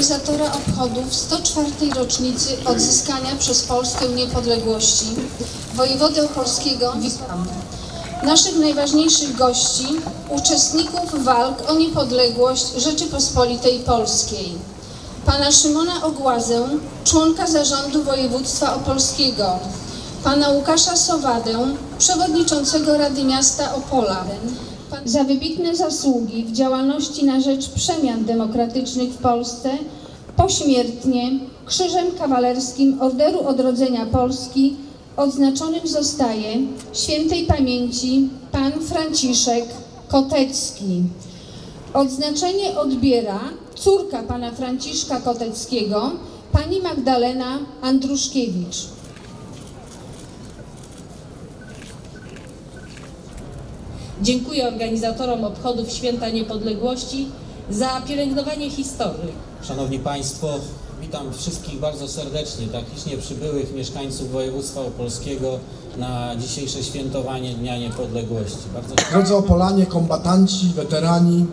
okazja obchodów 104. rocznicy odzyskania przez Polskę niepodległości wojewody opolskiego witam naszych najważniejszych gości, uczestników walk o niepodległość Rzeczypospolitej Polskiej. Pana Szymona Ogłazę, członka zarządu województwa opolskiego, pana Łukasza Sowadę, przewodniczącego Rady Miasta Opola, za wybitne zasługi w działalności na rzecz przemian demokratycznych w Polsce pośmiertnie Krzyżem Kawalerskim Orderu Odrodzenia Polski odznaczonym zostaje świętej pamięci pan Franciszek Kotecki. Odznaczenie odbiera córka pana Franciszka Koteckiego, pani Magdalena Andruszkiewicz. Dziękuję organizatorom obchodów Święta Niepodległości za pielęgnowanie historii. Szanowni Państwo, witam wszystkich bardzo serdecznie, tak licznie przybyłych mieszkańców województwa opolskiego na dzisiejsze świętowanie Dnia Niepodległości. Bardzo Drodzy Opolanie, kombatanci, weterani,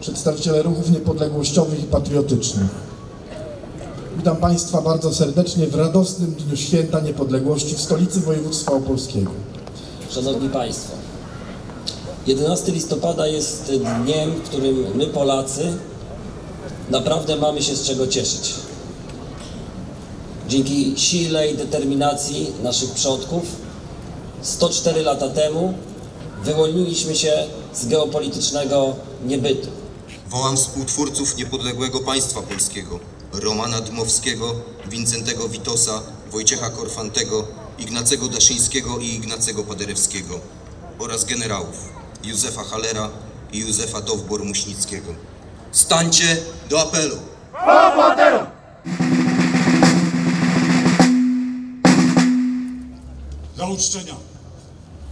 przedstawiciele ruchów niepodległościowych i patriotycznych. Witam Państwa bardzo serdecznie w radosnym Dniu Święta Niepodległości w stolicy województwa opolskiego. Szanowni Państwo, 11 listopada jest dniem, w którym my Polacy naprawdę mamy się z czego cieszyć. Dzięki sile i determinacji naszych przodków 104 lata temu wyłoniliśmy się z geopolitycznego niebytu. Wołam współtwórców niepodległego państwa polskiego, Romana Dmowskiego, Wincentego Witosa, Wojciecha Korfantego, Ignacego Daszyńskiego i Ignacego Paderewskiego oraz generałów Józefa Halera i Józefa Dowbor-Muśnickiego. Stańcie do apelu! Dla uczczenia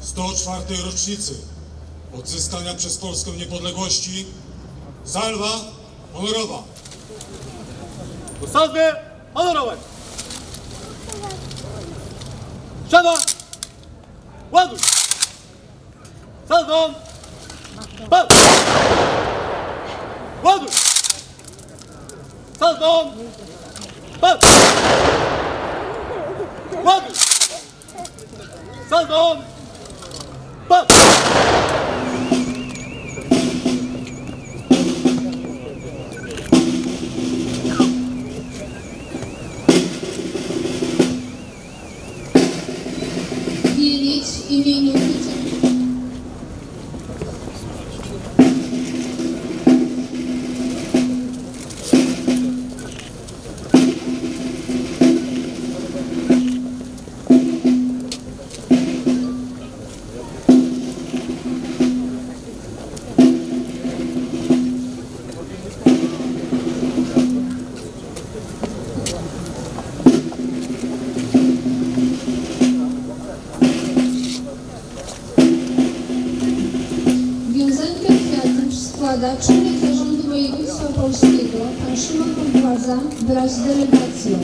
104. rocznicy odzyskania przez Polskę niepodległości salwa honorowa. Salwy honorować! Siada! Ładuj! Pardon. Pardon. Pardon. Pardon. Pardon. Pardon. Pardon. Pardon. Kwiatów składa członek zarządu województwa polskiego, pan Szymon Ogłaza wraz z delegacją.